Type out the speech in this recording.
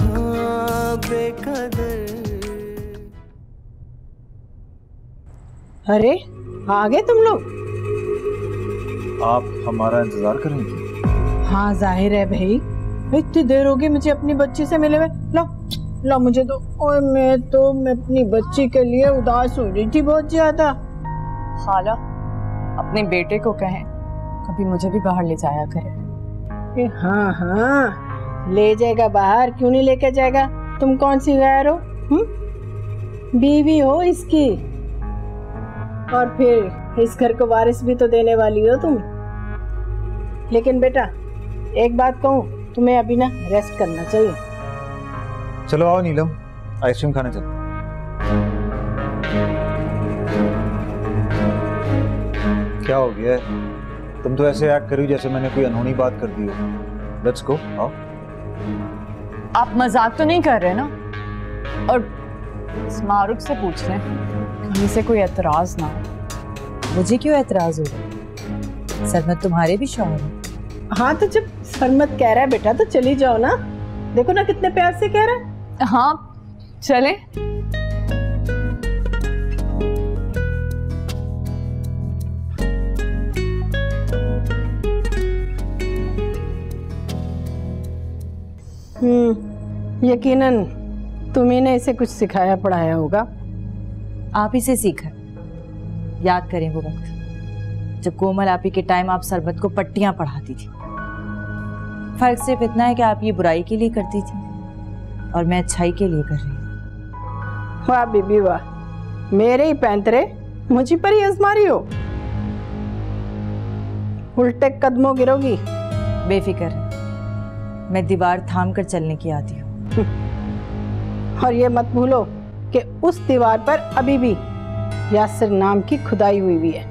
ہاں، ارے آگے تم لوگ۔ آپ ہمارا انتظار کریں گے ہاں ظاہر ہے بھائی۔ اتنی دیر ہوگی مجھے اپنی بچی سے ملے ہوئے۔ لو لو مجھے تو اور میں تو میں اپنی بچی کے لیے اداس ہو رہی تھی بہت زیادہ۔ خالہ اپنے بیٹے کو کہیں کبھی مجھے بھی باہر لے جایا کرے۔ ہاں ہاں۔ لے جائے گا باہر، کیوں نہیں لے کے جائے گا؟ تم کون سی غیر ہو؟ بیوی ہو اس کی۔ اور پھر اس گھر کو وارث بھی تو دینے والی ہو تم۔ لیکن بیٹا، ایک بات کہوں، تمہیں ابھی نا ریسٹ کرنا چاہیے۔ چلو آؤ نیلم، آئس کریم کھانے چلتے۔ کیا ہو گیا ہے؟ تم تو ایسے ایکٹ کری جیسے میں نے کوئی انہونی بات کر دی ہو۔ لیٹس گو آؤ۔ آپ مذاق تو نہیں کر رہے نا؟ اور اسمارک سے پوچھ لیں کہیں سے کوئی اعتراض نہ ہو۔ مجھے کیوں اعتراض ہو رہا سرمت تمہارے بھی شوہر ہیں۔ ہاں تو جب سرمت کہہ رہا ہے بیٹا تو چلی جاؤ نا۔ دیکھو نا کتنے پیار سے کہہ رہا ہے۔ ہاں چلیں۔ ہوں یقیناً تمہیں نے اسے کچھ سکھایا پڑھایا ہوگا۔ آپ ہی سے سیکھا یاد کریں وہ وقت جب کومل آپی کے ٹائم آپ سربت کو پٹیاں پڑھاتی تھی۔ فرق صرف اتنا ہے کہ آپ یہ برائی کے لیے کرتی تھی اور میں اچھائی کے لیے کر رہی ہوں۔ واہ بی بی واہ میرے ہی پینترے مجھے پر ہی ازماری ہو۔ الٹے قدموں گرو گی بے فکر۔ میں دیوار تھام کر چلنے کی آتی ہوں۔ اور یہ مت بھولو کہ اس دیوار پر ابھی بھی یاسر نام کی کھدائی ہوئی ہوئی ہے۔